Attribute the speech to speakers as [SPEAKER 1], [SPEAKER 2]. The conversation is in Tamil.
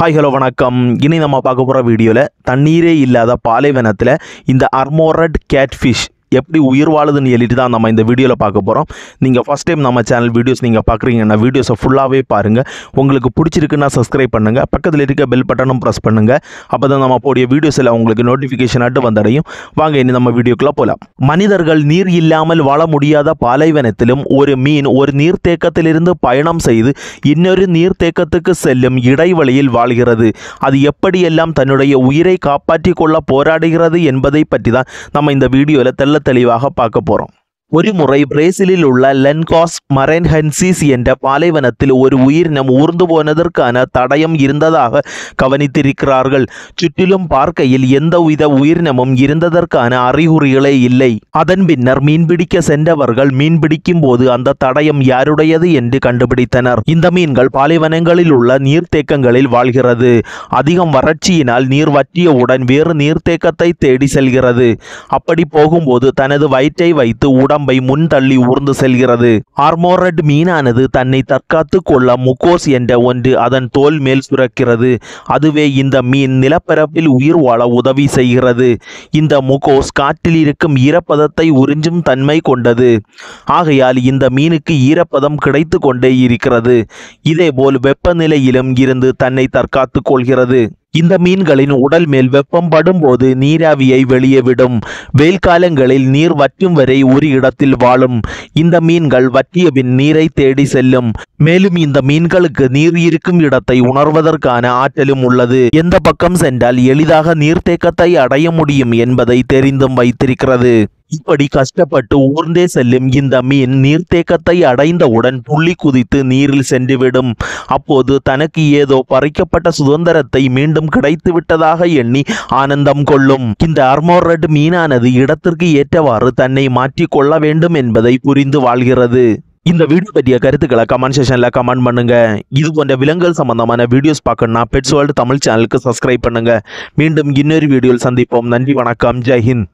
[SPEAKER 1] ஹாய் ஹலோ வணக்கம். இனி நம்ம பார்க்க போகிற வீடியோவில் தண்ணீரே இல்லாத பாலைவனத்தில் இந்த அர்மோரட் கேட்ஃபிஷ் எப்படி உயிர் வாழுதுன்னு எழுதி தான் நம்ம இந்த வீடியோவில் பார்க்க போகிறோம் நீங்கள் ஃபஸ்ட் டைம் நம்ம சேனல் வீடியோஸ் நீங்கள் பார்க்குறீங்கன்னா வீடியோஸை ஃபுல்லாகவே பாருங்கள் உங்களுக்கு பிடிச்சிருக்குன்னா சப்ஸ்கிரைப் பண்ணுங்கள் பக்கத்தில் இருக்க பெல் பட்டனும் ப்ரெஸ் பண்ணுங்கள் அப்போ தான் நம்ம போடிய வீடியோஸில் உங்களுக்கு நோட்டிஃபிகேஷன் ஆட்டு வந்தடையும். வாங்க இனி நம்ம வீடியோக்குள்ளே போகலாம் மனிதர்கள் நீர் இல்லாமல் வாழ முடியாத பாலைவனத்திலும் ஒரு மீன் ஒரு நீர்த்தேக்கத்திலிருந்து பயணம் செய்து இன்னொரு நீர்த்தேக்கத்துக்கு செல்லும் இடைவெளியில் வாழ்கிறது. அது எப்படியெல்லாம் தன்னுடைய உயிரை காப்பாற்றிக் கொள்ள போராடுகிறது என்பதை பற்றி தான் நம்ம இந்த வீடியோவில் தெள்ள தெளிவாக பார்க்க போகிறோம் ஒரு முறை பிரேசிலில் உள்ள லென்காஸ் மரென்ஹென்சிஸ் என்ற பாலைவனத்தில் ஒரு உயிரினம் ஊர்ந்து போனதற்கான தடயம் இருந்ததாக கவனித்திருக்கிறார்கள் சுற்றிலும் பார்க்கையில் எந்தவித உயிரினமும் இருந்ததற்கான அறிகுறிகளே இல்லை அதன் பின்னர் மீன்பிடிக்க சென்றவர்கள் மீன்பிடிக்கும் போது அந்த தடயம் யாருடையது என்று கண்டுபிடித்தனர் இந்த மீன்கள் பாலைவனங்களில் உள்ள நீர்த்தேக்கங்களில் வாழ்கிறது அதிகம் வறட்சியினால் நீர் வற்றியவுடன் வேறு நீர்த்தேக்கத்தை தேடி செல்கிறது அப்படி போகும்போது தனது வயிற்றை வைத்து உடம்பு உடம்பை முன்தள்ளி ஊர்ந்து செல்கிறது. ஆர்மோரட் மீனானது தன்னை தற்காத்து கொள்ள முக்கோஸ் என்ற ஒன்று அதன் தோல் மேல் சுரக்கிறது. அதுவே இந்த மீன் நிலப்பரப்பில் உயிர் வாழ உதவி செய்கிறது. இந்த முகோஸ் காற்றில் இருக்கும் ஈரப்பதத்தை உறிஞ்சும் தன்மை கொண்டது. ஆகையால் இந்த மீனுக்கு ஈரப்பதம் கிடைத்து கொண்டே இருக்கிறது. இதேபோல் வெப்பநிலையிலும் இருந்து தன்னை தற்காத்து கொள்கிறது. இந்த மீன்களின் உடல் மேல் வெப்பம் படும்போது நீராவியை வெளியே விடும். வெயில் காலங்களில் நீர் வற்றும் வரை ஒரு இடத்தில் வாழும். இந்த மீன்கள் வற்றியபின் நீரை தேடி செல்லும். மேலும் இந்த மீன்களுக்கு நீர் இருக்கும் இடத்தை உணர்வதற்கான ஆற்றலும் உள்ளது. எந்த பக்கம் சென்றால் எளிதாக நீர்த்தேக்கத்தை அடைய முடியும் என்பதை தெரிந்தும் வைத்திருக்கிறது. இப்படி கஷ்டப்பட்டு ஊர்ந்தே செல்லும் இந்த மீன் நீர்த்தேக்கத்தை அடைந்தவுடன் புள்ளி குதித்து நீரில் சென்றுவிடும். அப்போது தனக்கு ஏதோ பறிக்கப்பட்ட சுதந்திரத்தை மீண்டும் கிடைத்து விட்டதாக எண்ணி ஆனந்தம் கொள்ளும். இந்த அர்மோரட் மீனானது இடத்திற்கு ஏற்றவாறு தன்னை மாற்றிக் கொள்ள வேண்டும் என்பதை புரிந்து வாழ்கிறது. இந்த வீடியோ பற்றிய கருத்துக்களை கமெண்ட் செஷனில் கமெண்ட் பண்ணுங்க. இது போன்ற விலங்குகள் சம்பந்தமான வீடியோஸ் பார்க்கணும்னா பெட்ஸ் வேர்ல்டு தமிழ் சேனலுக்கு சப்ஸ்கிரைப் பண்ணுங்க. மீண்டும் இன்னொரு வீடியோவில் சந்திப்போம். நன்றி வணக்கம். ஜெய்ஹிந்த்